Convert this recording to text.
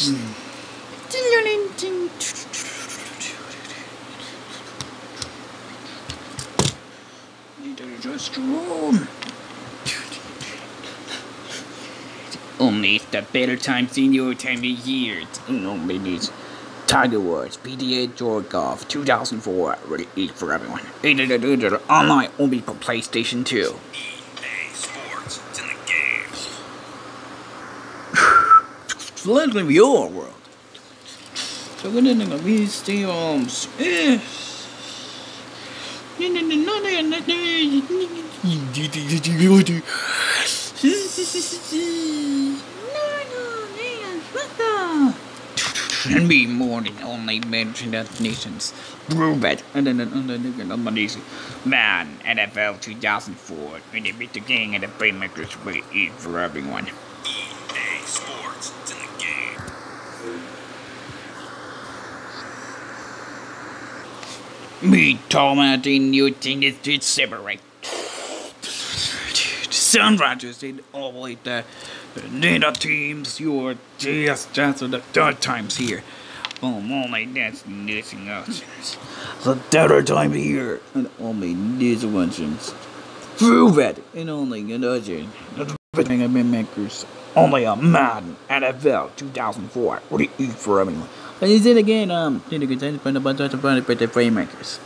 Mm. Just room. Only it's the better times in your time of year. Only these Tiger Woods, PGA Tour Golf 2004. Ready for everyone. Online only for PlayStation 2. EA Sports. It's in the game. Let's live your world. So we're gonna be stay um, eh. homes. And be more than only mentioned nations. Prove it. And then another Madden, NFL 2004. And they beat the gang and the playmakers will eat for everyone. EA Sports. It's in the game. Me, the new thing is to separate. Sunriders did always the uh, data teams, your just just the third times here. Oh, only that's missing us. The third time here, and only these ones. Prove it, and only another. The makers. Only a Madden NFL 2004. What do you eat for everyone? And is it again? Um, did good time to find a bunch of frame makers.